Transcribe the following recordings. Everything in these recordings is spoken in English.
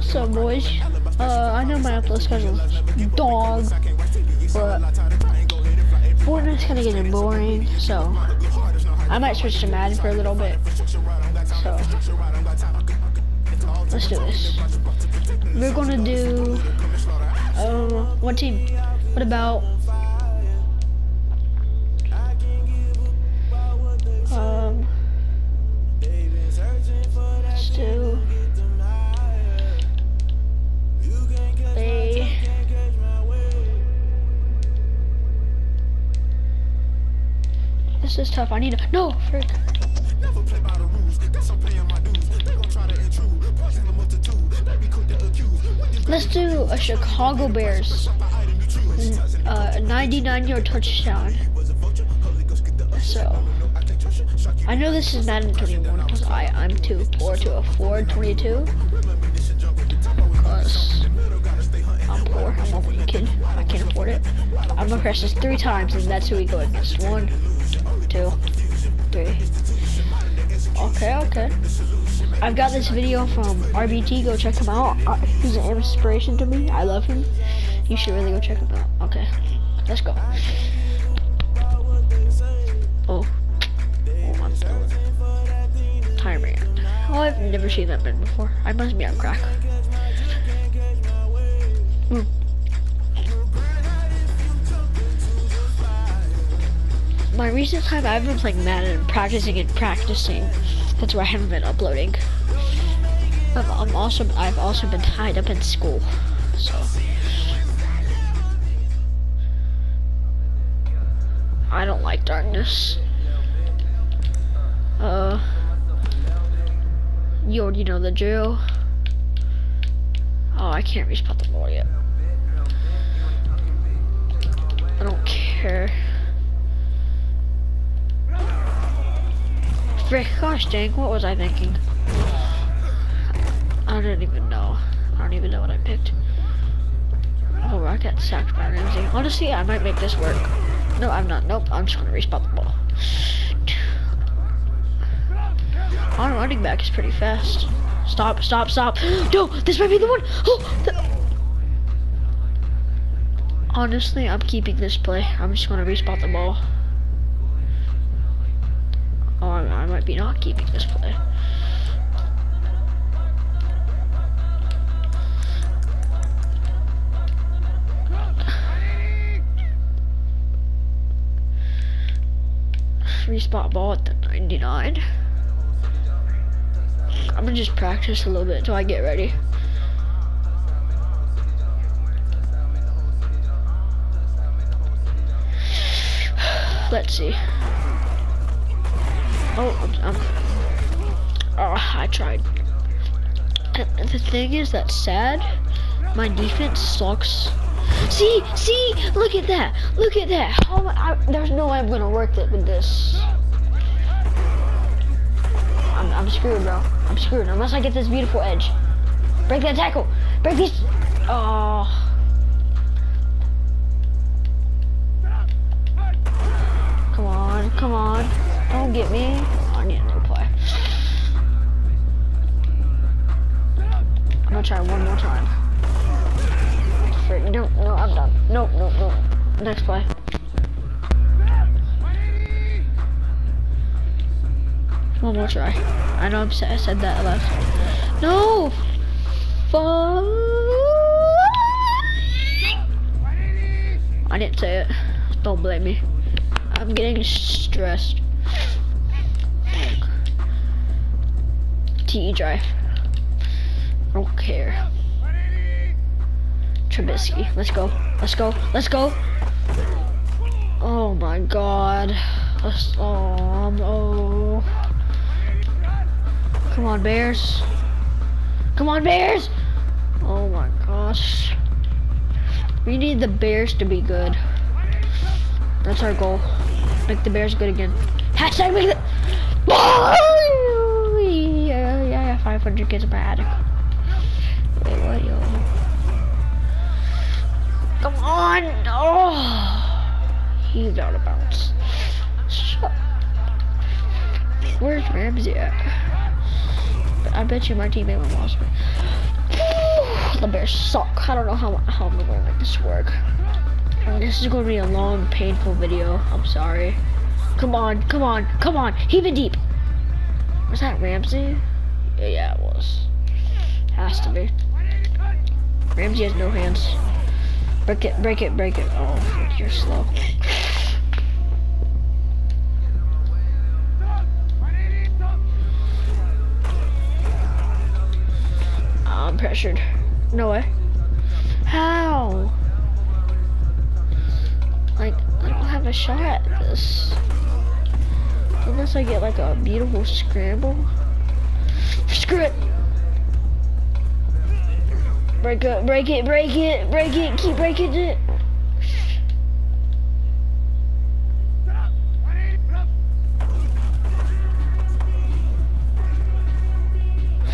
So boys, uh, I know my upload schedule dog, but Fortnite's kind of getting boring, so I might switch to Madden for a little bit. So let's do this. We're gonna do um, one team. What about This is tough. I need to. No, frick. Let's do a Chicago Bears. Uh, 99 yard touchdown. So, I know this is Madden 21 because I I'm too poor to afford 22. Because I'm poor. I'm a kid. I can't afford it. I'm gonna press this three times and that's who we go against. One, two, three. Okay, okay. I've got this video from RBT. Go check him out. Uh, he's an inspiration to me. I love him. You should really go check him out. Okay, let's go. Oh, oh my God. Oh, I've never seen that man before. I must be on crack. My recent time, I've been playing Madden and practicing and practicing. That's why I haven't been uploading. I've, I'm also I've also been tied up in school, so I don't like darkness. Uh, you already know the drill. Oh, I can't respot the ball yet. Frick, gosh dang, what was I thinking? I don't even know. I don't even know what I picked. Oh, I got sacked by Ramsey. Honestly, I might make this work. No, I'm not. Nope, I'm just gonna respot the ball. Our running back is pretty fast. Stop, stop, stop. No, this might be the one. Oh, the... Honestly, I'm keeping this play. I'm just gonna respot the ball. Might be not keeping this play. Respot ball at the 99. I'm gonna just practice a little bit until I get ready. Let's see. Oh, I'm, I'm, oh, I tried. The thing is that's sad. My defense sucks. See, see, look at that, look at that. How I, there's no way I'm gonna work it with this. I'm, I'm screwed, bro. I'm screwed unless I get this beautiful edge. Break that tackle. Break these. Oh. Come on, come on. Don't get me. I need new play. I'm gonna try one more time. No, no, I'm done. No, no, no. Next play. One more try. I know I'm, I said that last. No! Fuck! I didn't say it. Don't blame me. I'm getting stressed. TE drive. I don't care. Trubisky. Let's go. Let's go. Let's go. Oh my god. Let's, um, oh. Come on, Bears. Come on, Bears. Oh my gosh. We need the Bears to be good. That's our goal. Make the Bears good again. Hashtag make the... Yeah, yeah, yeah, 500 kids per attic. Wait, what, yo? Come on! Oh! He's out of bounds. Shut. Where's Ramsey at? I bet you my teammate went lost me. The Bears suck. I don't know how, how I'm gonna make this work. This is gonna be a long, painful video. I'm sorry. Come on, come on, come on. Heave it deep. Was that Ramsey? Yeah, it was. Has to be. Ramsey has no hands. Break it, break it, break it. Oh, you're slow. I'm pressured. No way. How? Like, I don't have a shot at this. Unless I get like a beautiful scramble. Screw it. Break it, break it, break it, break it, keep breaking it.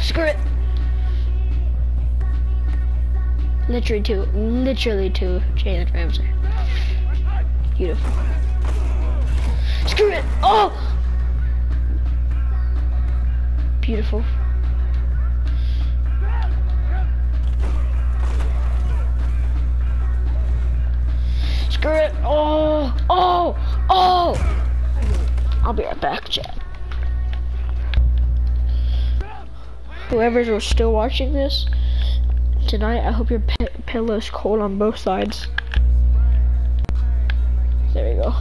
Screw it. Literally two, literally two, Jalen Ramsey. Beautiful. Screw it! Oh! Beautiful. Screw it! Oh! Oh! Oh! I'll be right back, chat. Whoever's still watching this, tonight, I hope your pillow's cold on both sides. There we go.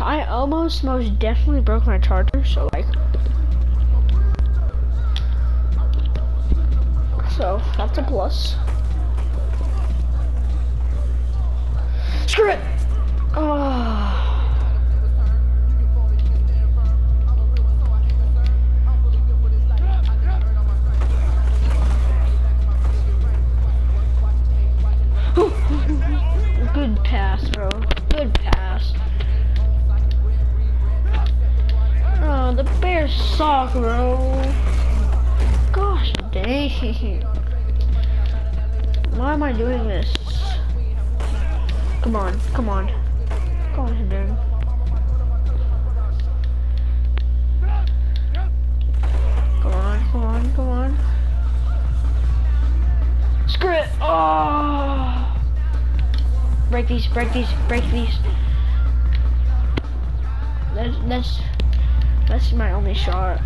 I almost most definitely broke my charger, so like So that's a plus. Screw it! Oh. Good pass, bro. Suck, bro. Gosh dang. Why am I doing this? Come on, come on. Go on. Come on, come on, come on. Screw it! Oh! Break these, break these, break these. That's, that's, that's my only shot.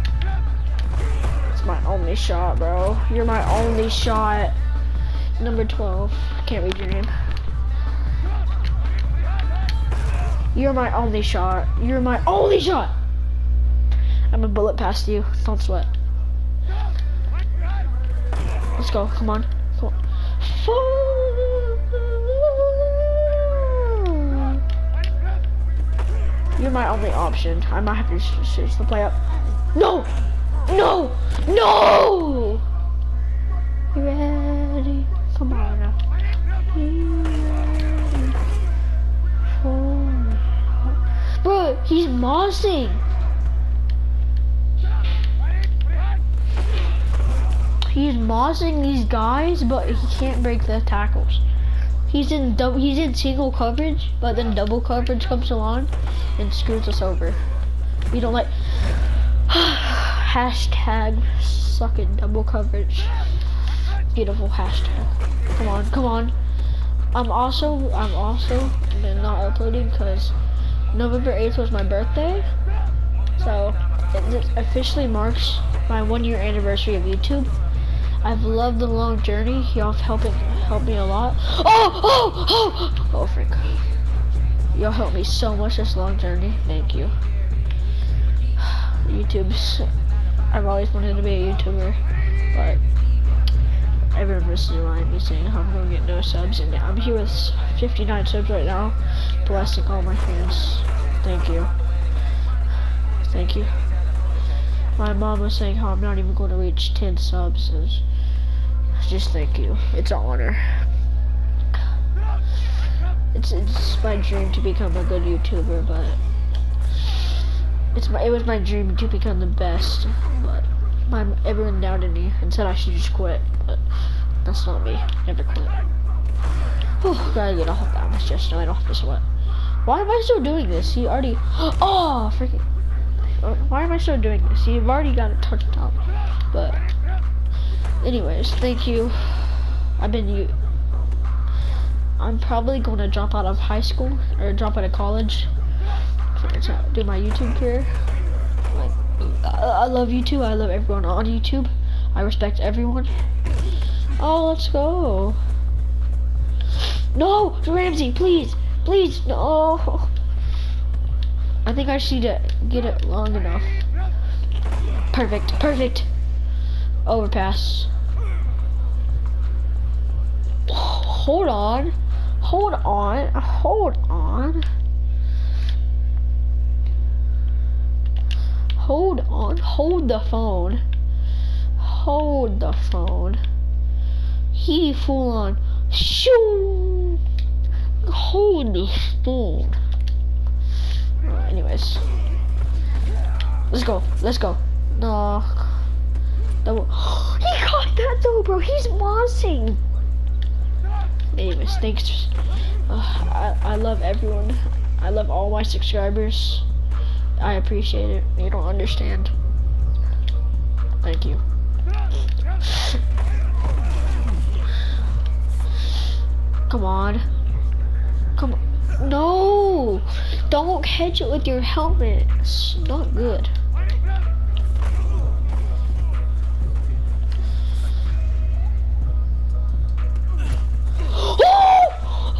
Only shot, bro. You're my only shot. Number 12. Can't read your name. You're my only shot. You're my only shot. I'm a bullet past you. Don't sweat. Let's go. Come on. Come on. You're my only option. I might have to switch the play up. No! No! No! You ready? Come on now. Bro, he's mossing. He's mossing these guys, but he can't break the tackles. He's in double, he's in single coverage, but then double coverage comes along and screws us over. We don't like hashtag sucking double coverage. Beautiful hashtag. Come on, come on. I'm also, I'm also not uploading because November 8th was my birthday. So it officially marks my one year anniversary of YouTube. I've loved the long journey. Y'all have helped, helped me a lot. Oh, oh, oh, oh, frick. Y'all helped me so much this long journey. Thank you. YouTube's, I've always wanted to be a YouTuber, but everyone was lying me saying I'm gonna get no subs, and I'm here with 59 subs right now. Blessing all my fans. Thank you. Thank you. My mom was saying how I'm not even going to reach 10 subs. Just thank you. It's an honor. It's it's my dream to become a good YouTuber, but it's my it was my dream to become the best, but my everyone doubted me and said I should just quit, but that's not me. Never quit. Oh, gotta get off that. It's just no, I don't have to sweat. Why am I still doing this? He already. Oh, freaking. Why am I still doing this? You've already got a touchdown. But, anyways, thank you. I've been you. I'm probably going to drop out of high school or drop out of college do my YouTube career. Like, I love YouTube. I love everyone on YouTube. I respect everyone. Oh, let's go. No, Ramsey, please. Please, no. I think I should get it long enough. Perfect, perfect. Overpass. Hold on. Hold on. Hold on. Hold on. Hold the phone. Hold the phone. He full on. Shoo! Hold the phone. Anyways. Let's go. Let's go. No. He caught that though, bro. He's mossing. Anyways, thanks. Uh, I, I love everyone. I love all my subscribers. I appreciate it. You don't understand. Thank you. Come on. Come on. No! Don't catch it with your helmet. It's not good.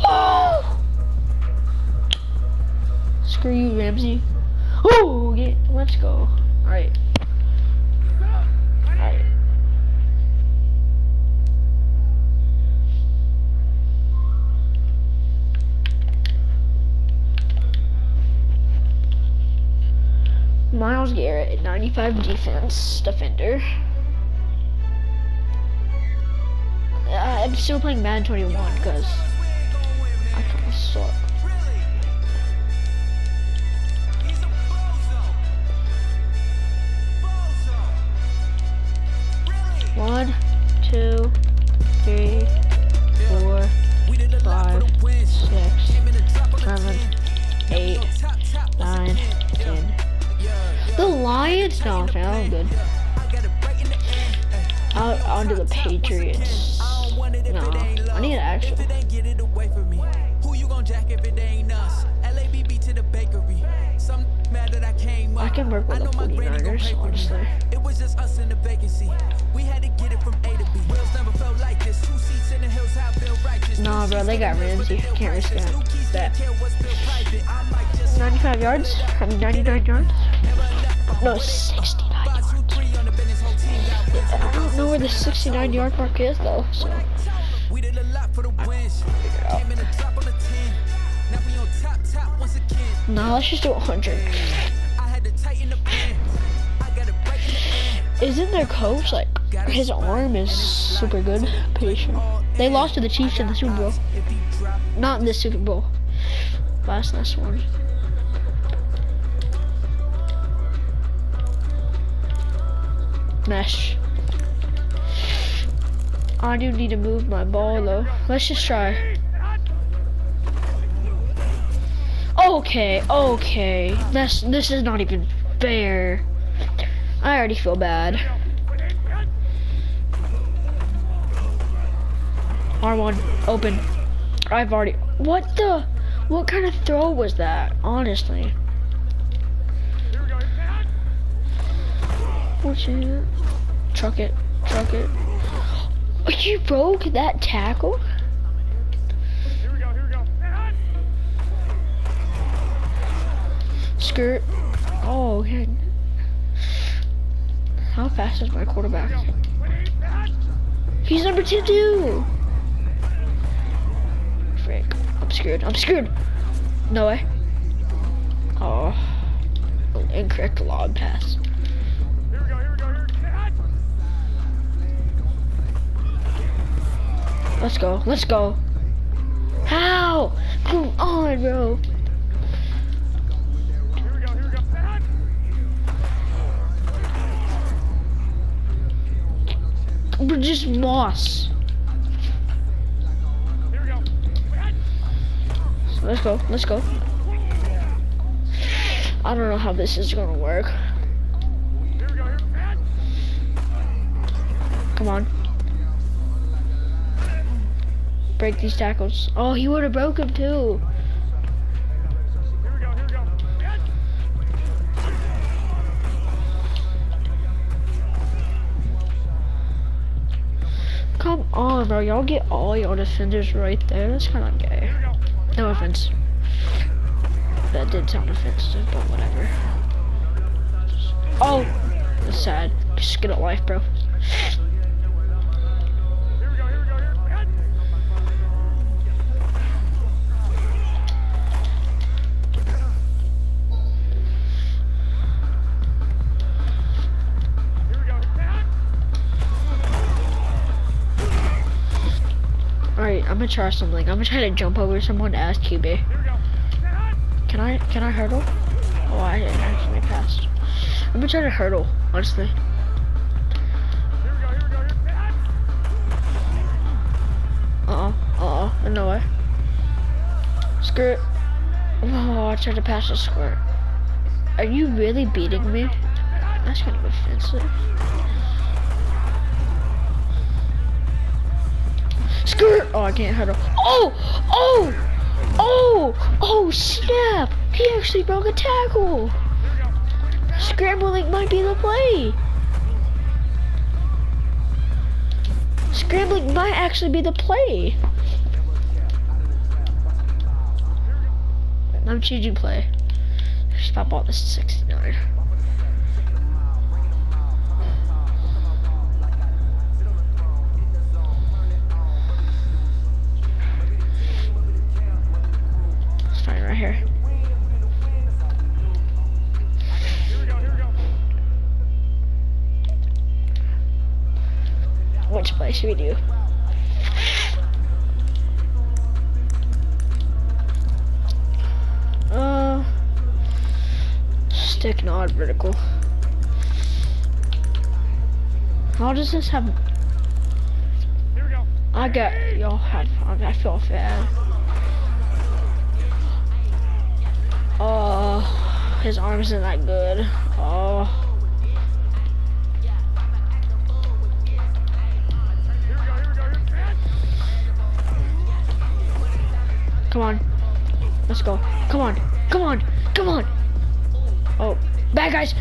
Screw you, Ramsey. Oh, get, let's go. Alright. Myles Garrett, 95 defense defender. Uh, I'm still playing Madden 21 because I kind of suck. One, two, three, four, five, six, seven, eight, nine, ten. The Lions? No, okay, I'm good. Out onto the Patriots. No, I need an actual. I can work with the 49ers, honestly. It was just us in the vacancy. Nah, bro, they got Ramsey. Can't risk that. that. 95 yards? I mean, 99 yards? No, 69 yards. I don't know where the 69 yard mark is though, so. No, let's just do 100. Isn't their coach like his arm is super good? Pretty sure. They lost to the Chiefs in the Super Bowl. Not in the Super Bowl. Last last one. mesh. I do need to move my ball though. Let's just try. Okay, okay. This this is not even fair. I already feel bad. R1, open. I've already, what the, what kind of throw was that, honestly? Fortunate. Truck it, truck it. Oh, you broke that tackle? Skirt. Oh, okay. How fast is my quarterback? He's number two screwed. I'm screwed. No way. Oh. Incorrect log pass. Let's go. Let's go. How? Come on, bro. We're just moss. Let's go. Let's go. I don't know how this is gonna work. Come on. Break these tackles. Oh, he would have broke him too. Come on, bro. Y'all get all your defenders right there. That's kind of gay. No offense. That did sound offensive, but whatever. Oh, that's sad. Just get a life, bro. I'm gonna try something. I'm gonna try to jump over someone to ask QB. Can I can I hurdle? Oh I didn't actually passed. I'm gonna try to hurdle, honestly. Uh oh, uh oh, no way. Skirt. Oh, I tried to pass the squirt. Are you really beating me? That's kind of offensive. Skirt! Oh, I can't hurdle. Oh! Oh! Oh! Oh, snap! He actually broke a tackle! Scrambling might be the play! Scrambling might actually be the play! I'm choosing play. I bought this 69. We do? Uh, stick nod vertical. How does this have? I got y'all fun. I feel bad. Oh, his arms isn't that good. Oh. Come on. Let's go. Come on. Come on. Come on. Oh, bad guys.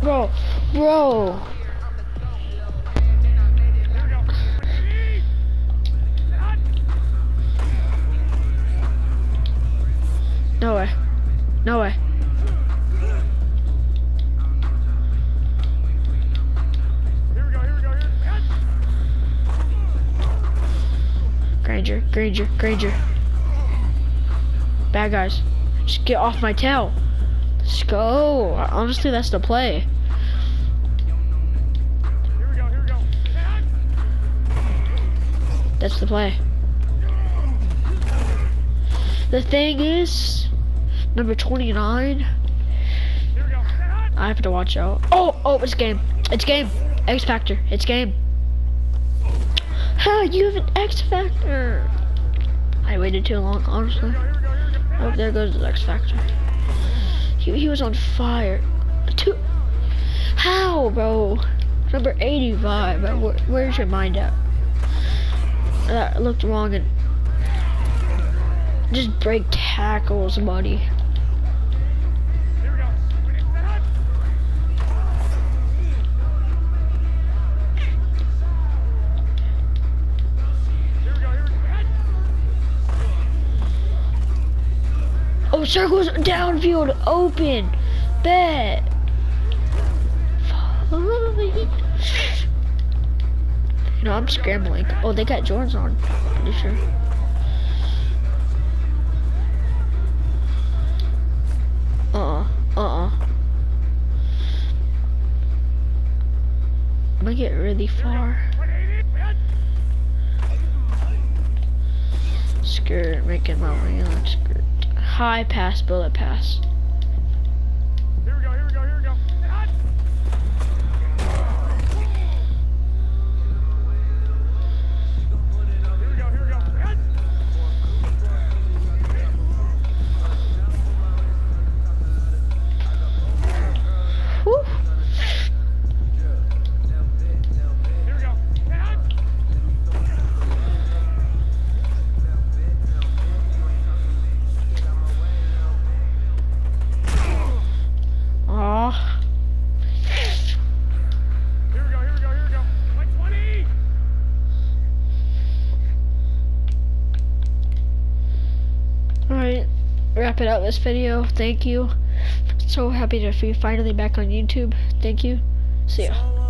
Bro, bro. No way. No way. Granger, Granger, Granger. Bad guys. Just get off my tail. Let's go. Honestly, that's the play. That's the play. The thing is, number 29, I have to watch out. Oh, oh, it's game. It's game. X Factor. It's game. How you have an X Factor? I I waited too long, honestly. Oh, there goes the X Factor. He, he was on fire. Two. How, bro? Number 85. Where, where's your mind at? That looked wrong and just break tackles, buddy. Circles downfield open. Bet. You know, I'm scrambling. Oh, they got Jordans on. Pretty sure. Uh-uh. Uh-uh. I'm gonna get really far. Skirt, making my way on skirt. High pass, bullet pass. This video. Thank you. So happy to be finally back on YouTube. Thank you. See ya.